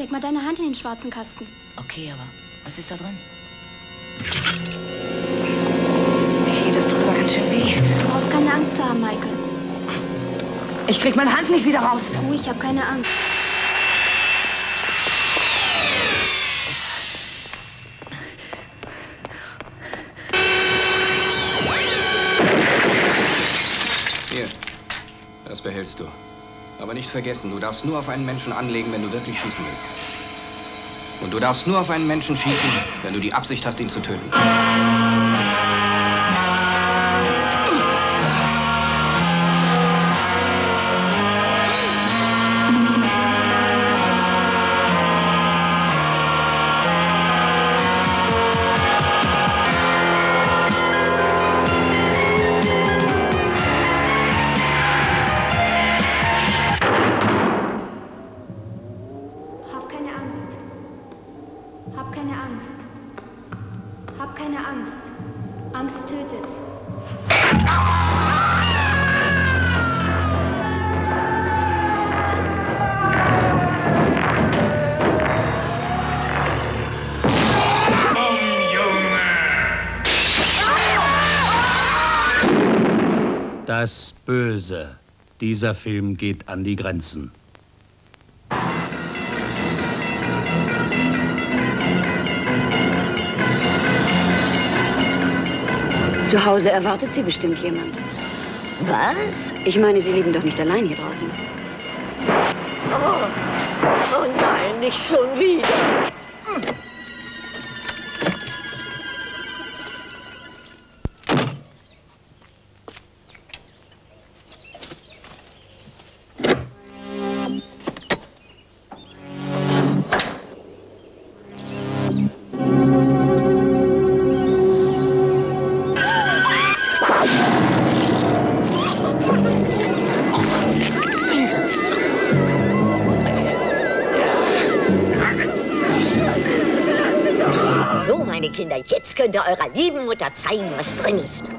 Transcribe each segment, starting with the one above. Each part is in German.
Steck mal deine Hand in den schwarzen Kasten. Okay, aber was ist da drin? Hey, das tut aber ganz schön weh. Du brauchst keine Angst zu haben, Michael. Ich krieg meine Hand nicht wieder raus. Ruhig, ich habe keine Angst. Hier, das behältst du. Aber nicht vergessen, du darfst nur auf einen Menschen anlegen, wenn du wirklich schießen willst. Und du darfst nur auf einen Menschen schießen, wenn du die Absicht hast, ihn zu töten. Angst tötet. Das Böse. Dieser Film geht an die Grenzen. Zu Hause erwartet Sie bestimmt jemand. Was? Ich meine, Sie leben doch nicht allein hier draußen. Oh, oh nein, nicht schon wieder. Kinder, jetzt könnt ihr eurer lieben Mutter zeigen, was drin ist.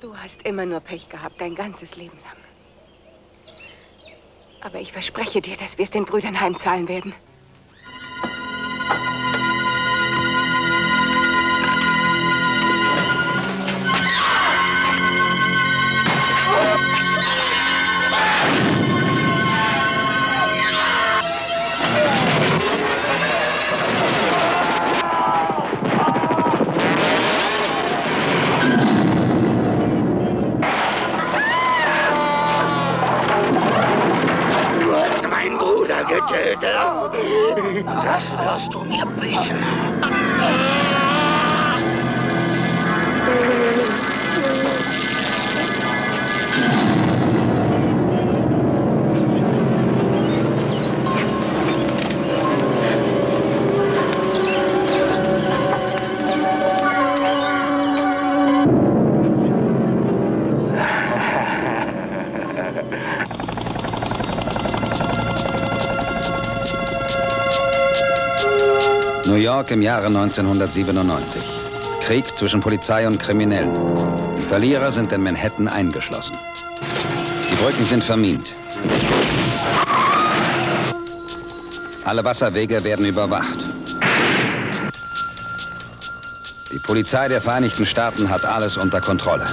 Du hast immer nur Pech gehabt, dein ganzes Leben lang. Aber ich verspreche dir, dass wir es den Brüdern heimzahlen werden. это? мне необычно. New York im Jahre 1997. Krieg zwischen Polizei und Kriminellen. Die Verlierer sind in Manhattan eingeschlossen. Die Brücken sind vermint. Alle Wasserwege werden überwacht. Die Polizei der Vereinigten Staaten hat alles unter Kontrolle.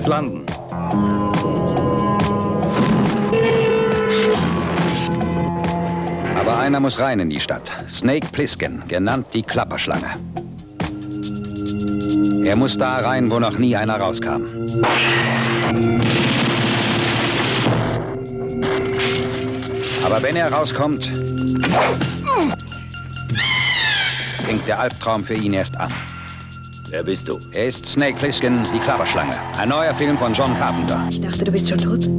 Jetzt landen. Aber einer muss rein in die Stadt. Snake Plissken, genannt die Klapperschlange. Er muss da rein, wo noch nie einer rauskam. Aber wenn er rauskommt, fängt der Albtraum für ihn erst an. Wer bist du? Er ist Snake Plissken, die Klapperschlange. Ein neuer Film von John Carpenter. Ich dachte, du bist schon tot.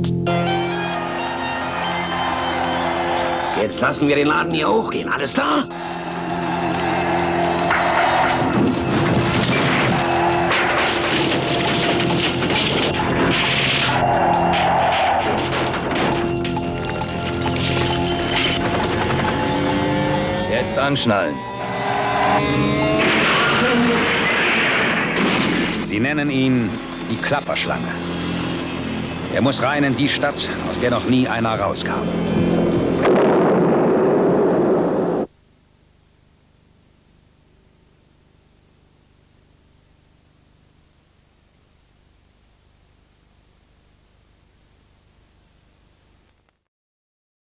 Jetzt lassen wir den Laden hier hochgehen. Alles klar? Jetzt anschnallen. Sie nennen ihn die Klapperschlange. Er muss rein in die Stadt, aus der noch nie einer rauskam.